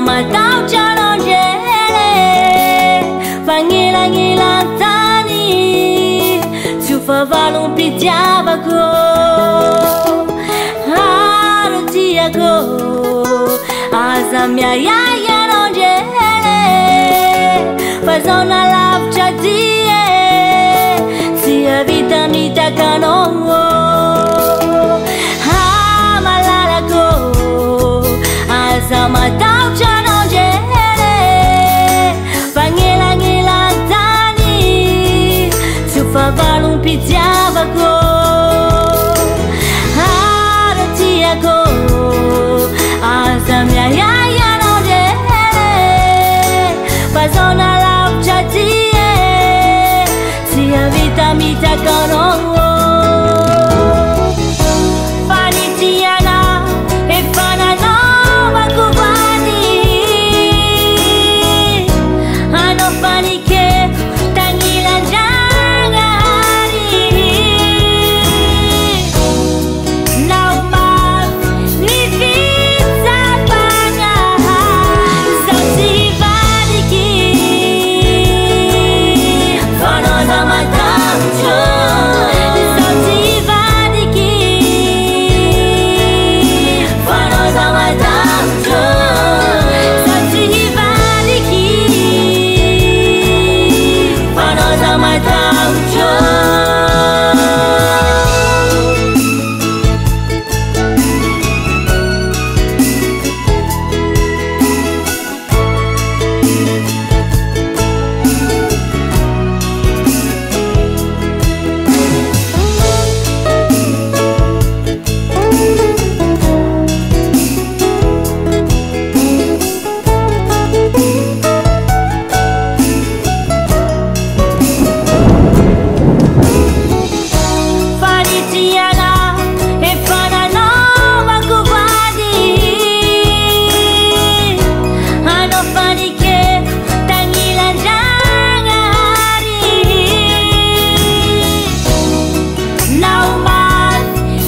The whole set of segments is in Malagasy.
mataotra alongere vanelanela antany si o favalo m pitiavako aro tiako aza miaiay alongeere fazaona lavitra tie zia vita mitakanaô valupitava 过的 ti 过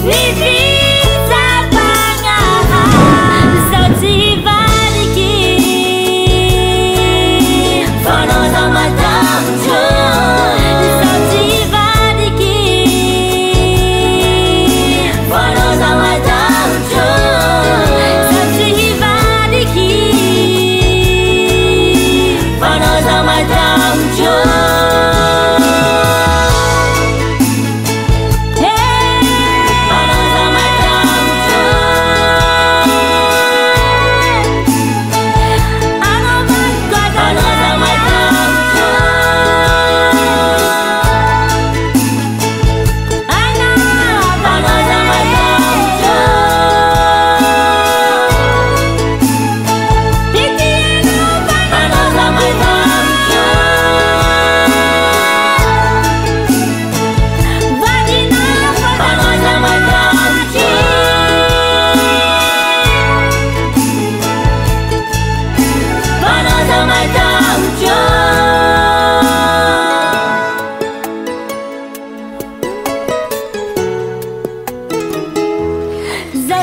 need